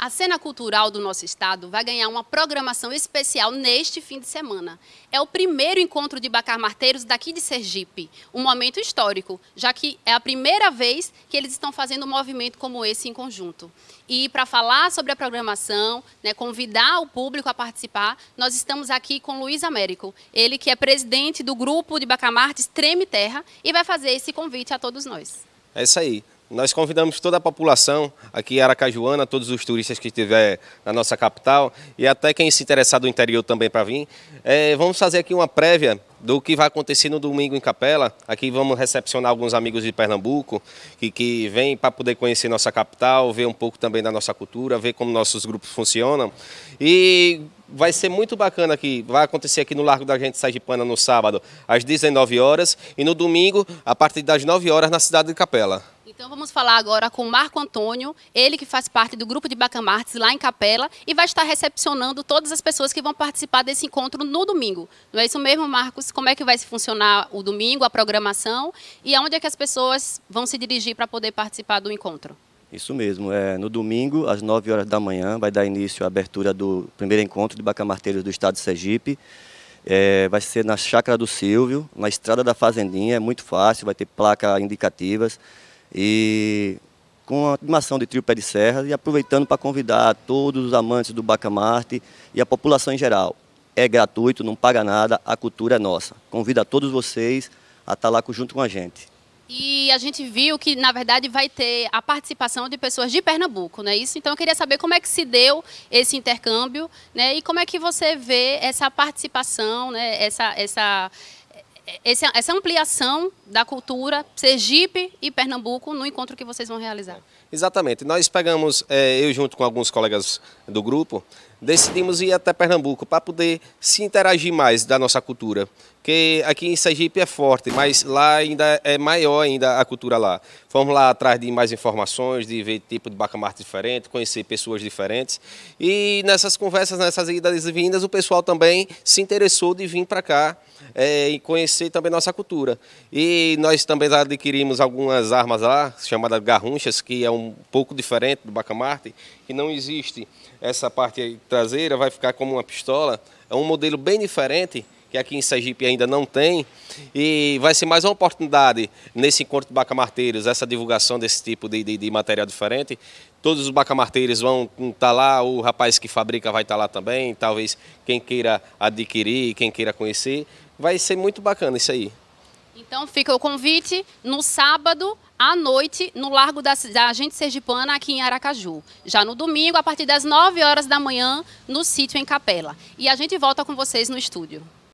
A cena cultural do nosso estado vai ganhar uma programação especial neste fim de semana. É o primeiro encontro de bacamarteiros daqui de Sergipe, um momento histórico, já que é a primeira vez que eles estão fazendo um movimento como esse em conjunto. E para falar sobre a programação, né, convidar o público a participar, nós estamos aqui com Luiz Américo, ele que é presidente do grupo de Bacamartes Treme Terra e vai fazer esse convite a todos nós. É isso aí. Nós convidamos toda a população aqui Aracajuana, todos os turistas que estiver na nossa capital e até quem se interessar do interior também para vir. É, vamos fazer aqui uma prévia do que vai acontecer no domingo em Capela. Aqui vamos recepcionar alguns amigos de Pernambuco que, que vêm para poder conhecer nossa capital, ver um pouco também da nossa cultura, ver como nossos grupos funcionam. E vai ser muito bacana aqui. Vai acontecer aqui no Largo da Gente Sergipana no sábado, às 19 horas, e no domingo, a partir das 9 horas, na cidade de Capela. Então vamos falar agora com o Marco Antônio, ele que faz parte do grupo de Bacamartes lá em Capela e vai estar recepcionando todas as pessoas que vão participar desse encontro no domingo. Não é isso mesmo, Marcos? Como é que vai funcionar o domingo, a programação e aonde é que as pessoas vão se dirigir para poder participar do encontro? Isso mesmo. É, no domingo, às 9 horas da manhã, vai dar início a abertura do primeiro encontro de bacamarteiros do estado de Sergipe. É, vai ser na Chácara do Silvio, na Estrada da Fazendinha, é muito fácil, vai ter placas indicativas e com a animação de Trio Pé de Serra e aproveitando para convidar todos os amantes do Bacamarte e a população em geral. É gratuito, não paga nada, a cultura é nossa. Convido a todos vocês a estar lá junto com a gente. E a gente viu que, na verdade, vai ter a participação de pessoas de Pernambuco, não é isso? Então, eu queria saber como é que se deu esse intercâmbio, né? E como é que você vê essa participação, né? Essa, essa, essa, essa ampliação da cultura Sergipe e Pernambuco no encontro que vocês vão realizar. Exatamente. Nós pegamos, é, eu junto com alguns colegas do grupo, decidimos ir até Pernambuco para poder se interagir mais da nossa cultura. Porque aqui em Sergipe é forte, mas lá ainda é maior ainda a cultura lá. Fomos lá atrás de mais informações, de ver tipo de bacamarte diferente, conhecer pessoas diferentes. E nessas conversas, nessas idas e vindas, o pessoal também se interessou de vir para cá é, e conhecer também nossa cultura. E nós também adquirimos algumas armas lá, chamadas garrunchas, que é um pouco diferente do bacamarte, que não existe essa parte traseira, vai ficar como uma pistola. É um modelo bem diferente, que aqui em Sergipe ainda não tem. E vai ser mais uma oportunidade nesse encontro de bacamarteiros, essa divulgação desse tipo de, de, de material diferente. Todos os bacamarteiros vão estar tá lá, o rapaz que fabrica vai estar tá lá também, talvez quem queira adquirir, quem queira conhecer. Vai ser muito bacana isso aí. Então fica o convite no sábado à noite no Largo da, da Agente Sergipana aqui em Aracaju. Já no domingo, a partir das 9 horas da manhã, no sítio em Capela. E a gente volta com vocês no estúdio.